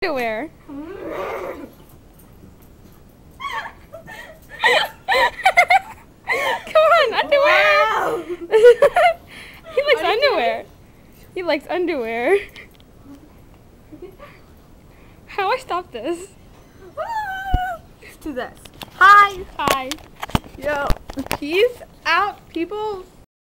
underwear. Come on, underwear. he likes underwear. He likes underwear. How do I stop this? Do this. Hi. Hi. Yo. Peace out, people.